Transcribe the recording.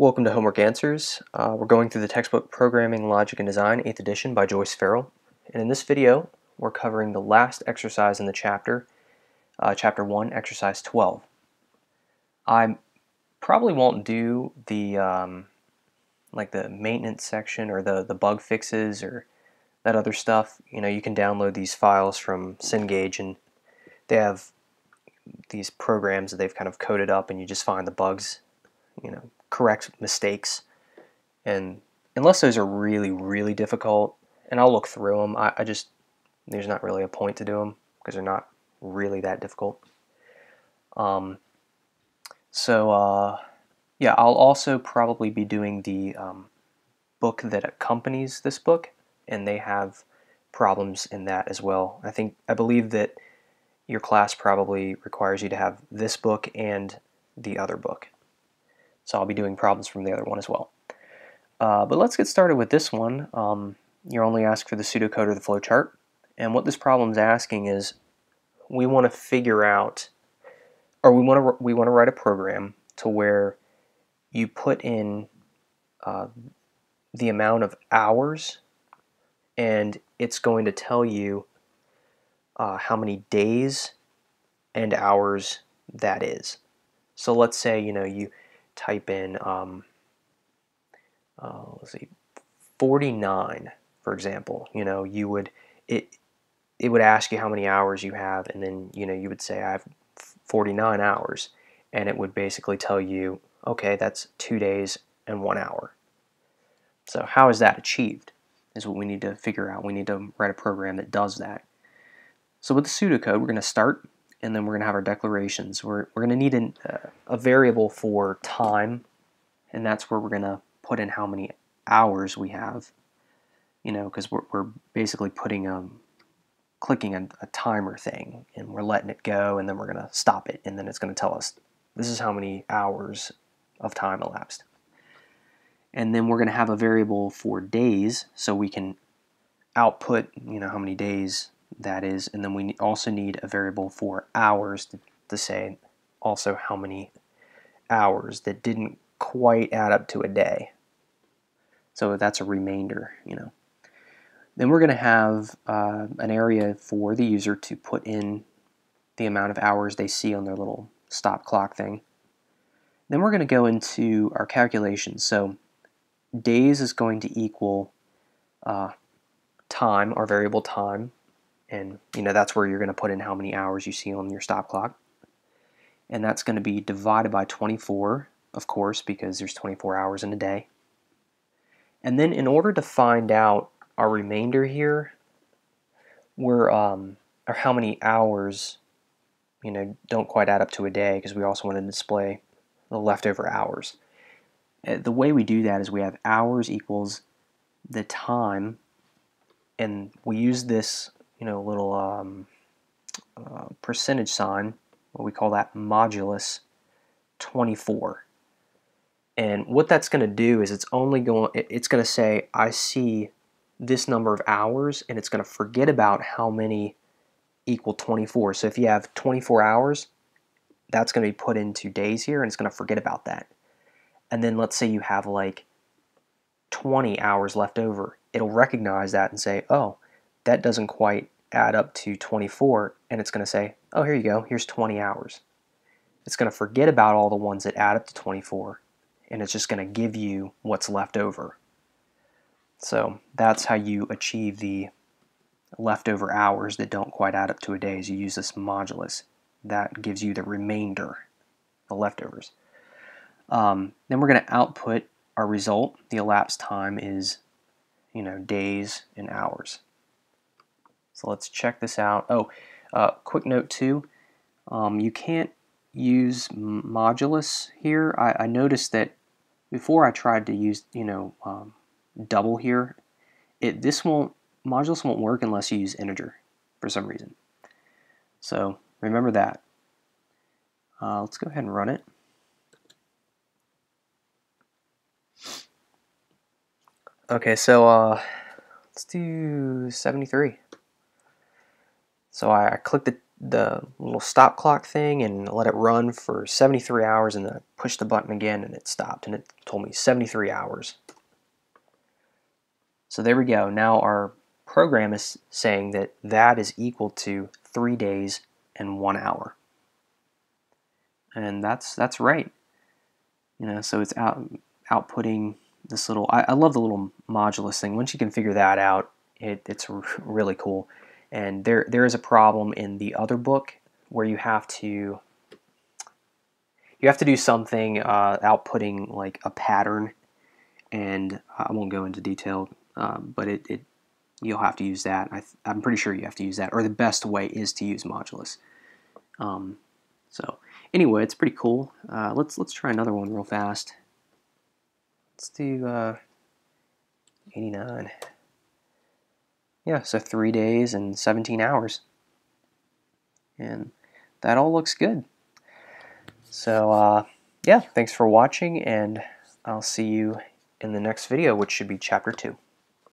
Welcome to Homework Answers. Uh, we're going through the textbook Programming, Logic, and Design, 8th edition by Joyce Farrell. And in this video, we're covering the last exercise in the chapter, uh, chapter 1, exercise 12. I probably won't do the um, like the maintenance section or the, the bug fixes or that other stuff. You know, you can download these files from Cengage and they have these programs that they've kind of coded up and you just find the bugs, you know, correct mistakes. And unless those are really, really difficult, and I'll look through them, I, I just, there's not really a point to do them because they're not really that difficult. Um, so, uh, yeah, I'll also probably be doing the um, book that accompanies this book, and they have problems in that as well. I think, I believe that your class probably requires you to have this book and the other book. So I'll be doing problems from the other one as well. Uh, but let's get started with this one. Um, you're only asked for the pseudocode or the flowchart. And what this problem is asking is we want to figure out, or we want to we want to write a program to where you put in uh, the amount of hours, and it's going to tell you uh, how many days and hours that is. So let's say you know you type in um, uh, let's see 49 for example you know you would it it would ask you how many hours you have and then you know you would say I have 49 hours and it would basically tell you okay that's two days and one hour. So how is that achieved is what we need to figure out. We need to write a program that does that. So with the pseudocode, we're going to start, and then we're going to have our declarations. We're, we're going to need an, uh, a variable for time, and that's where we're going to put in how many hours we have, you know, because we're, we're basically putting um, clicking a, a timer thing, and we're letting it go, and then we're going to stop it, and then it's going to tell us this is how many hours of time elapsed. And then we're going to have a variable for days, so we can output, you know, how many days that is, and then we also need a variable for hours to, to say also how many hours that didn't quite add up to a day. So that's a remainder, you know. Then we're going to have uh, an area for the user to put in the amount of hours they see on their little stop clock thing. Then we're going to go into our calculations. So days is going to equal uh, time, our variable time, and you know that's where you're going to put in how many hours you see on your stop clock. And that's going to be divided by 24 of course because there's 24 hours in a day. And then in order to find out our remainder here we're um, or how many hours you know don't quite add up to a day because we also want to display the leftover hours. Uh, the way we do that is we have hours equals the time and we use this you know, little um, uh, percentage sign, what we call that modulus 24. And what that's going to do is it's only going, it's going to say, I see this number of hours, and it's going to forget about how many equal 24. So if you have 24 hours, that's going to be put into days here, and it's going to forget about that. And then let's say you have like 20 hours left over. It'll recognize that and say, oh, that doesn't quite add up to 24 and it's going to say, oh, here you go, here's 20 hours. It's going to forget about all the ones that add up to 24 and it's just going to give you what's left over. So that's how you achieve the leftover hours that don't quite add up to a day is you use this modulus. That gives you the remainder, the leftovers. Um, then we're going to output our result. The elapsed time is, you know, days and hours. So let's check this out. Oh, uh, quick note too, um, you can't use modulus here. I, I, noticed that before I tried to use, you know, um, double here, it this won't modulus won't work unless you use integer for some reason. So remember that. Uh, let's go ahead and run it. Okay, so uh, let's do 73. So I, I click the the little stop clock thing and let it run for 73 hours and then I pushed the button again and it stopped and it told me 73 hours. So there we go. Now our program is saying that that is equal to three days and one hour. And that's that's right. You know, so it's out outputting this little. I, I love the little modulus thing. Once you can figure that out, it, it's really cool. And there there is a problem in the other book where you have to you have to do something uh, outputting like a pattern, and I won't go into detail, um, but it, it you'll have to use that. I am pretty sure you have to use that, or the best way is to use modulus. Um, so anyway, it's pretty cool. Uh, let's let's try another one real fast. Let's do uh, 89. Yeah, so three days and 17 hours. And that all looks good. So, uh, yeah, thanks for watching, and I'll see you in the next video, which should be Chapter 2.